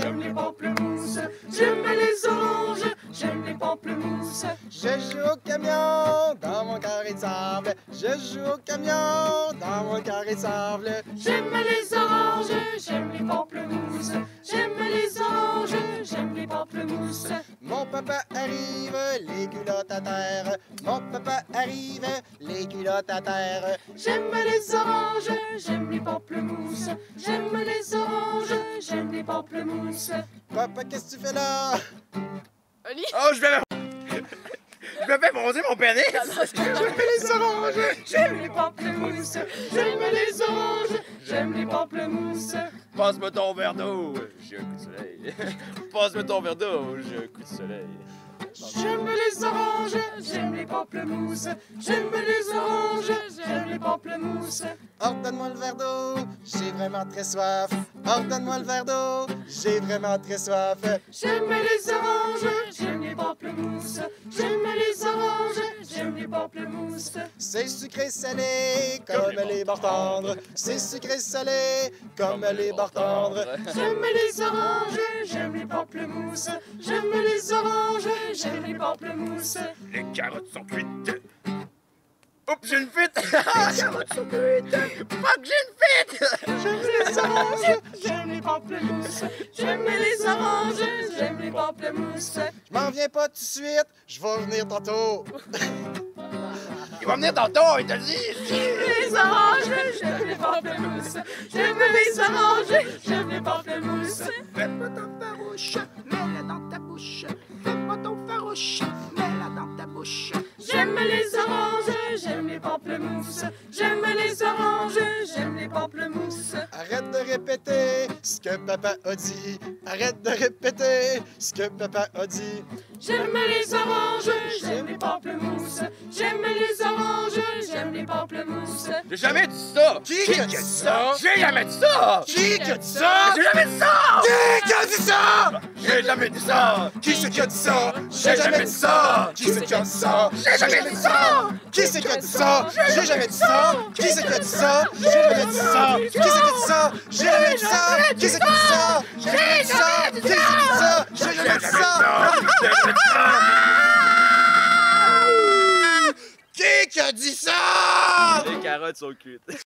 j'aime les pamplemousses. J'aime les oranges, j'aime les pamplemousses. Je joue au camion dans mon carré de sable. Je joue au camion dans mon carré de sable. J'aime les oranges, j'aime les pamplemousses. J'aime les oranges, j'aime les pamplemousses. Mon papa arrive, les culottes à terre. Mon papa arrive, les culottes à terre. J'aime les oranges, j'aime les pamplemousses. J'aime les oranges, les pamplemousses. Papa, qu'est-ce que tu fais là? Oli? Oh, je vais Je me fais bronzer mon pénis! J'aime les oranges! J'aime les pamplemousses. J'aime les oranges, j'aime les pamplemousses. Passe-moi ton verre d'eau, j'ai un coup de soleil. Passe-moi ton verre d'eau, j'ai un coup de soleil. J'aime les oranges, j'aime les pamplemousses. J'aime les oranges, j'aime les pamplemousses. Ordonne-moi le verre d'eau, j'ai vraiment très soif. Ordonne-moi le verre d'eau, j'ai vraiment très soif. J'aime les oranges, j'aime les pamplemousses. J'aime les oranges, j'aime les pamplemousses. C'est sucré salé comme les bords tendres. C'est sucré salé comme les bords tendres. J'aime les oranges, j'aime les pamplemousses. J'aime les oranges, j'aime les pamplemousses. Les carottes sont cuites. Oups, j'ai une fuite! Les carottes sont cuites! Fuck, j'ai une fuite! J'aime les oranges, j'aime les pamplemousses. J'aime les oranges, j'aime les pamplemousses. Je m'en viens pas tout de suite, je vais venir tantôt. Il va venir tantôt, il te dit! les oranges, j'aime les pamplemousses. J'aime les oranges, j'aime les pamplemousses. Farouche, mets-la dans ta bouche. Fais-moi ton farouche, mets-la dans ta bouche. J'aime les oranges, j'aime les pamplemousses. J'aime les oranges, j'aime les pamplemousses. Arrête de répéter ce que papa a dit. Arrête de répéter ce que papa a dit. J'aime les oranges, j'aime les pamplemousses. J'aime les oranges, j'aime les pamplemousses. J'ai jamais dit ça! Qui qui a dit ça? J'ai jamais dit ça! Qui qui a dit ça? J'ai jamais dit ça! Jamais dit ça! Qui c'est qui a dit ça? J'ai jamais dit ça! Qui c'est qui a dit ça? J'ai jamais dit ça! Qui c'est qui a dit ça? J'ai jamais dit ça! Qui c'est qui a dit ça? J'ai jamais dit ça! Qui c'est qui a dit ça? J'ai jamais dit ça! Qui c'est qui a dit ça? J'ai jamais dit ça! Qui c'est qui a dit ça? J'ai jamais dit ça! Qui qui a dit ça? Les carottes sont cuites.